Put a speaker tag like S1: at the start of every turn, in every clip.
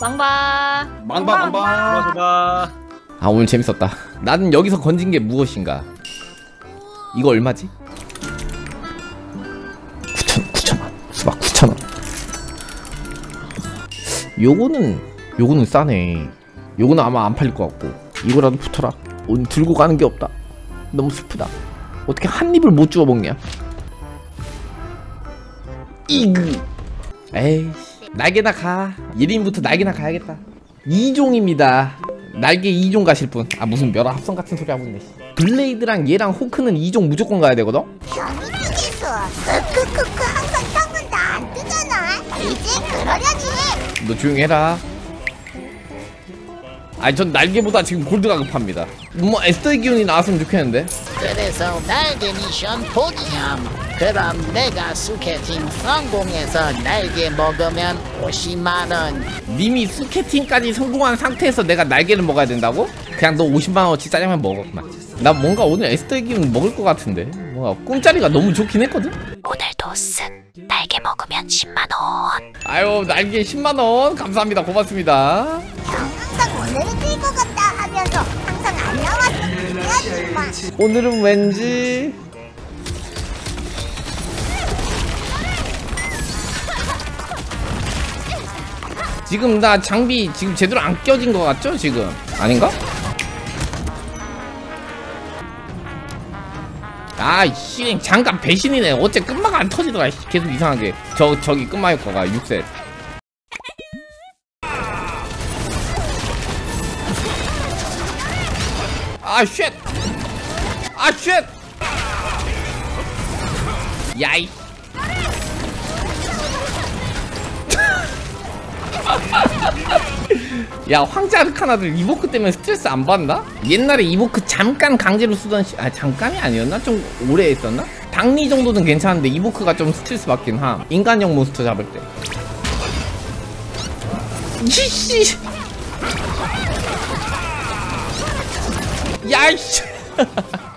S1: 빵바.
S2: 망바 망바
S3: 좋아
S2: 아 오늘 재밌었다. 나는 여기서 건진 게 무엇인가? 이거 얼마지? 9천 9천원. 수박 9천원. 요거는 요거는 싸네. 요거는 아마 안 팔릴 것 같고. 이거라도 붙어라. 오늘 들고 가는 게 없다. 너무 슬프다. 어떻게 한 입을 못 주워 먹냐? 이그. 에이 날개나 가. 1인부터 날개나 가야겠다. 2종입니다. 날개 2종 가실 분 아 무슨 멸화 합성 같은 소리 하고 있네 씨. 블레이드랑 얘랑 호크는 2종 무조건 가야 되거든?
S4: 현우쪽에서 크크크크 항상 탕은 나안 뜨잖아. 이제 그러려지
S2: 너 조용히 해라. 아니 전 날개보다 지금 골드가 급합니다. 뭐 에스더의 기운이 나왔으면 좋겠는데
S5: 그래서 날개 미션 포기함. 그럼 내가 스케팅 성공해서 날개 먹으면 50만 원.
S2: 님이 스케팅까지 성공한 상태에서 내가 날개를 먹어야 된다고? 그냥 너 50만원어치 짜장면 먹어 그만 나 뭔가 오늘 에스더의 기운 먹을 것 같은데. 뭔가 꿈자리가 너무 좋긴 했거든?
S4: 오늘도 쓱 날개 먹으면 10만 원.
S2: 아유 날개 10만 원. 감사합니다. 고맙습니다
S4: 오늘은
S2: 왠지 지금 나 장비 지금 제대로 안 껴진 것 같죠 지금? 아닌가? 아씨 잠깐 배신이네. 어째 끝막 안 터지더라 씨, 계속 이상하게. 저 저기 끝막 효과가 6셋. 아 쉣! 아 쉣! 야이 야 황제 아르카나들 이보크 때문에 스트레스 안 받나? 옛날에 이보크 잠깐 강제로 쓰던 시... 아 잠깐이 아니었나? 좀 오래 했었나? 당리 정도는 괜찮은데 이보크가 좀 스트레스 받긴 함 인간형 몬스터 잡을 때 이씨 야이씨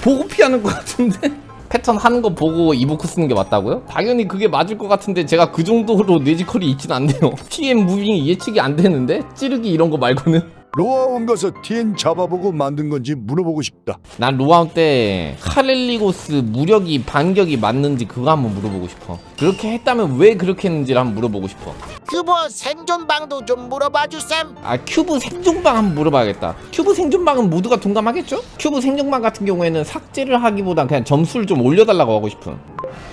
S2: 보고 피하는 것 같은데? 패턴 하는 거 보고 이보크 쓰는 게 맞다고요? 당연히 그게 맞을 것 같은데 제가 그 정도로 뇌지컬이 있진 않네요 PM 무빙이 예측이 안 되는데? 찌르기 이런 거 말고는
S6: 로아원 가서 TN 잡아보고 만든 건지 물어보고 싶다.
S2: 난 로아운 때 카렐리고스 무력이 반격이 맞는지 그거 한번 물어보고 싶어 그렇게 했다면 왜 그렇게 했는지를 한번 물어보고 싶어
S5: 큐브 생존방도 좀 물어봐 주셈.
S2: 아 큐브 생존방 한번 물어봐야겠다 큐브 생존방은 모두가 동감하겠죠? 큐브 생존방 같은 경우에는 삭제를 하기보단 그냥 점수를 좀 올려달라고 하고 싶은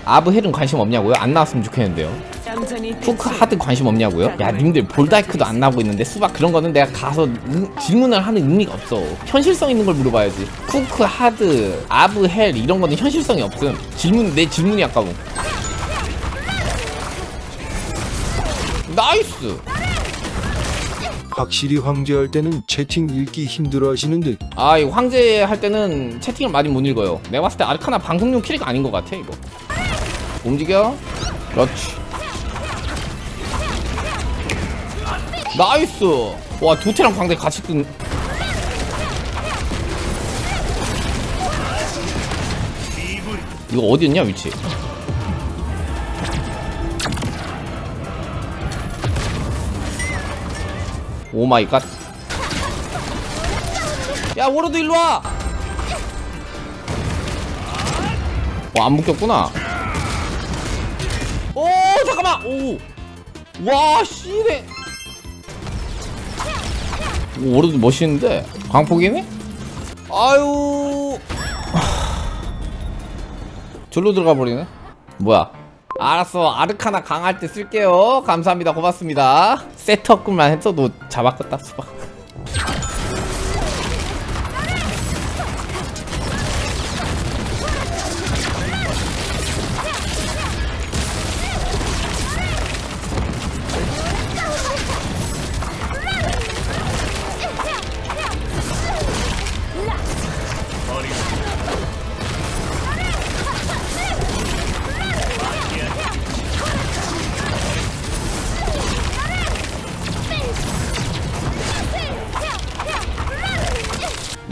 S2: 아브 hell은 관심 없냐고요? 안 나왔으면 좋겠는데요 푸크 하드 관심 없냐고요? 야 님들 볼다이크도 안 나오고 있는데 수박 그런 거는 내가 가서 응- 질문을 하는 의미가 없어 현실성 있는 걸 물어봐야지 쿠크 hard 아브 hell 이런 거는 현실성이 없음 질문 내 질문이 아까워 Nice
S6: 확실히 황제 할 때는 채팅 읽기 힘들어 하시는데
S2: 아, 이 황제 할 때는 채팅을 많이 못 읽어요. 내가 봤을 때 아르카나 방송용 캐릭 아닌 것 같아, 이거. 움직여. 그렇지. Nice. 와, 도태랑 광대 같이 뜬. 이거 어디였냐, 위치? Oh my God. 야 워로드 일로 와. 어안 묶였구나. 오 잠깐만. 오. 와 씨네. 오, 워로드 멋있는데 광폭이네? 아유. 절로 들어가 버리네. 뭐야? 알았어 아르카나 강할 때 쓸게요 감사합니다 고맙습니다 setup만 했어도 잡았겠다 수박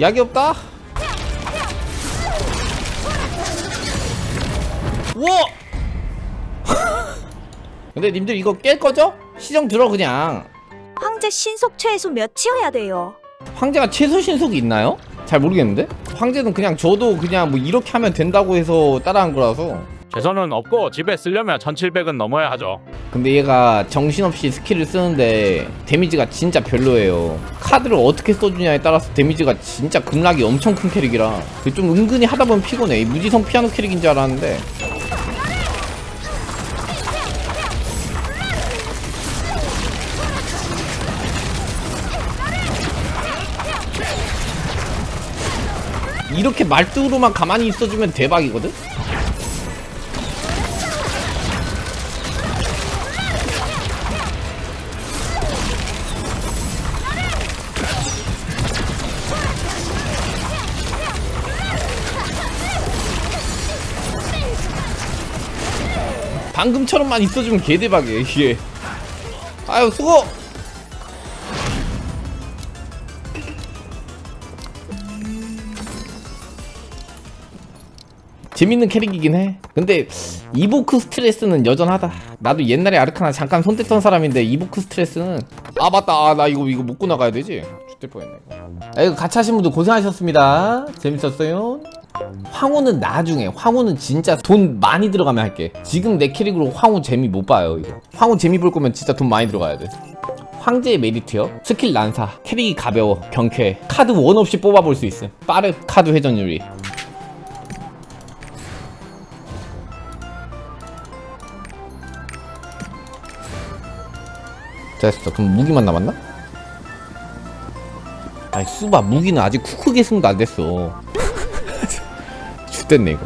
S2: 약이 없다 와 근데 님들 이거 깰 거죠? 시정 들어 그냥
S1: 황제 신속 최소 몇이어야 돼요?
S2: 황제가 최소 신속이 있나요? 잘 모르겠는데? 황제는 그냥 저도 그냥 뭐 이렇게 하면 된다고 해서 따라한 거라서
S3: 재선은 없고 지배 쓰려면 1700은 넘어야 하죠.
S2: 근데 얘가 정신없이 스킬을 쓰는데 데미지가 진짜 별로예요 카드를 어떻게 써주냐에 따라서 데미지가 진짜 급락이 엄청 큰 캐릭이라 그좀 은근히 하다보면 피곤해 이 무지성 피아노 캐릭인 줄 알았는데 이렇게 말뚝으로만 가만히 있어주면 대박이거든? 방금처럼만 있어주면 개대박이에요 이게. 아유 수고! 재밌는 캐릭이긴 해. 근데 이보크 스트레스는 여전하다. 나도 옛날에 아르카나 잠깐 손 댔던 사람인데 이보크 스트레스는 아 맞다. 아, 나 이거 이거 먹고 나가야 되지? 좆될 뻔했네. 아, 이거 같이 하신 분들 고생하셨습니다. 재밌었어요 황후는 나중에 황후는 진짜 돈 많이 들어가면 할게. 지금 내 캐릭으로 황후 재미 못 봐요 이거 황후 재미 볼 거면 진짜 돈 많이 들어가야 돼. 황제의 메리트요? 스킬 난사. 캐릭이 가벼워 경쾌 카드 원 없이 뽑아볼 수 있음. 빠른 카드 회전율이 됐어. 그럼 무기만 남았나? 아이 수바 무기는 아직 쿠크 계승도 안 됐어 죽됐네 이거.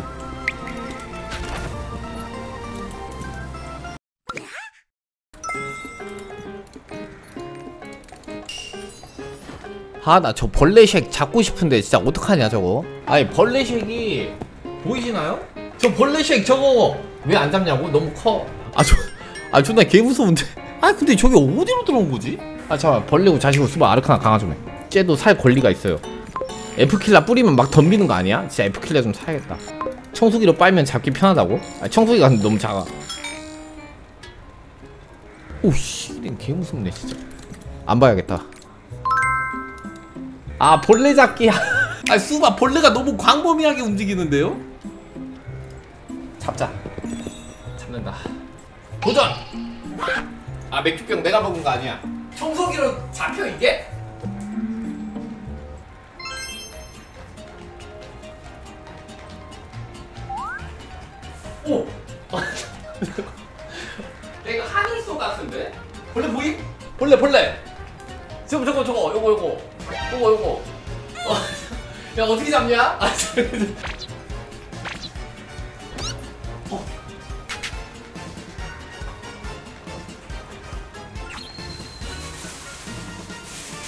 S2: 아 나 저 벌레쉑 잡고 싶은데 진짜 어떡하냐 저거? 아니 벌레쉑이 보이시나요? 저 벌레쉑 저거 왜 안 잡냐고? 너무 커아저 아 존나 개 무서운데. 아 근데 저기 어디로 들어온 거지? 아 잠깐 벌레고 자시고 수바 아르카나 강화 좀 해 쟤도 살 권리가 있어요 F킬라 뿌리면 막 덤비는 거 아니야? 진짜 F킬라 좀 사야겠다 청소기로 빨면 잡기 편하다고? 아 청소기가 너무 작아 오씨 이런 개 무섭네 진짜 안 봐야겠다 아 벌레 잡기 아 수바 벌레가 너무 광범위하게 움직이는데요? 잡자 잡는다 도전! 아 맥주병 내가 먹은 거 아니야 청소기로 잡혀 이게? 오! 내가 하늘소 같은데? 벌레 보임? 벌레 벌레 저거 저거 저거 요거 요거 요거 요거 어, 야 어떻게 잡냐? 아, 저-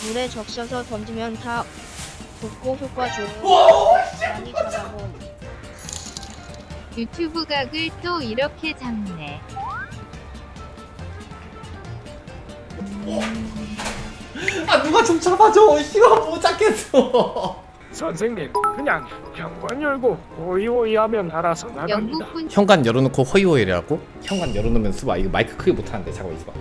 S7: 물에 적셔서 던지면 다 돋고 효과 좋은
S2: 오!
S7: 많이 잡아본
S8: 유튜브 각을 또 이렇게 잡네.
S2: 아 누가 좀 잡아줘 싫어 못 잡겠어
S9: 선생님, 그냥 현관 열고 오이오이 하면 알아서 나갑니다.
S8: 영국분
S2: 현관 열어놓고 허이호이라고? 현관 열어놓으면 수봐 이거 마이크 크게 못하는데 잠깐만 있어봐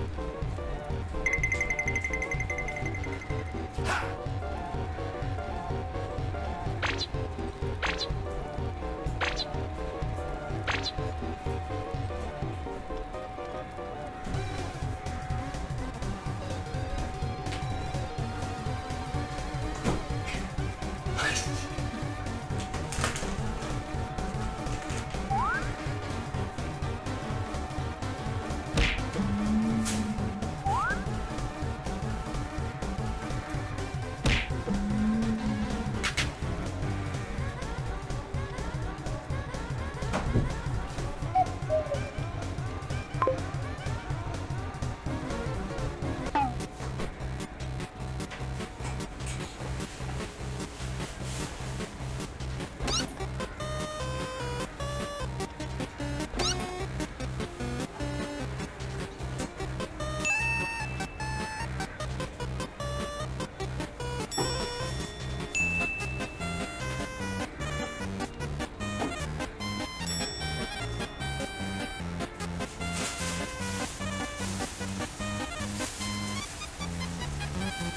S2: Thank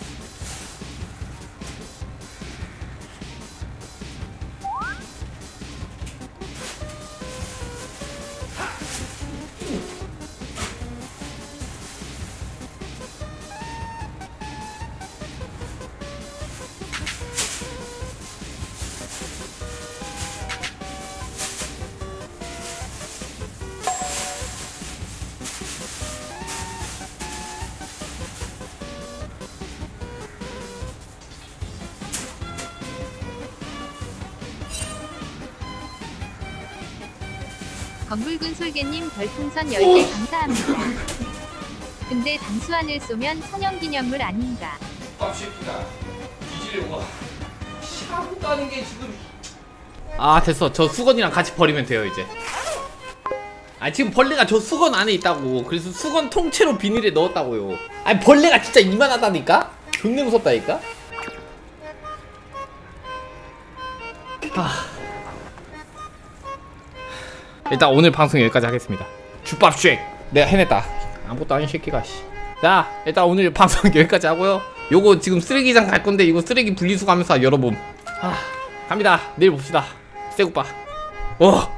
S2: you.
S8: 검붉은 솔개님 별풍선 10개 감사합니다. 근데 당수안을 쏘면 천연기념물 아닌가?
S2: 샤브 가는 게 지금 아 됐어. 저 수건이랑 같이 버리면 돼요 이제. 아 지금 벌레가 저 수건 안에 있다고. 그래서 수건 통째로 비닐에 넣었다고요. 아니 벌레가 진짜 이만하다니까? 존내 무섭다니까? 아 일단 오늘 방송 여기까지 하겠습니다. 주밥 쉑 내가 해냈다. 아무것도 아닌 새끼가 씨. 자 일단 오늘 방송 여기까지 하고요. 요거 지금 쓰레기장 갈 건데 이거 쓰레기 분리수거 하면서 열어봄. 아 갑니다. 내일 봅시다. 새우빠. 어